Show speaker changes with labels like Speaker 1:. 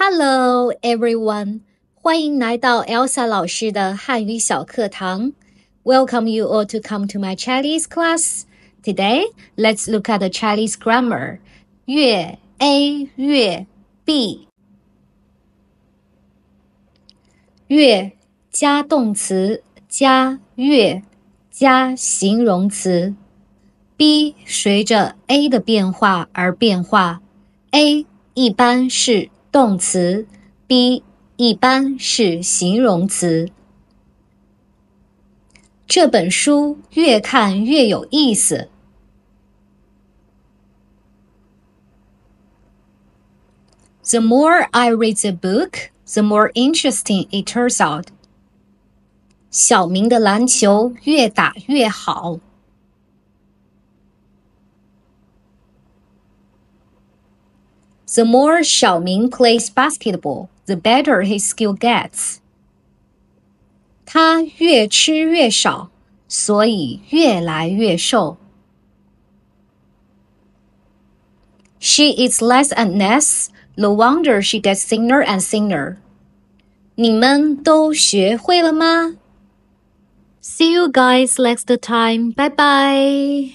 Speaker 1: Hello, everyone！欢迎来到 Elsa 老师的汉语小课堂。Welcome you all to come to my Chinese class. Today, let's look at the Chinese grammar. 月 A 月 B 月加动词加月加形容词。B 随着 A 的变化而变化。A 一般是 动词，B 一般是形容词。这本书越看越有意思。The more I read the book, the more interesting it turns out. 小明的篮球越打越好。The more Xiaoming plays basketball, the better his skill gets. 她越吃越少，所以越来越瘦。She eats less and less. No wonder she gets thinner and thinner. 你们都学会了吗？See you guys next time. Bye bye.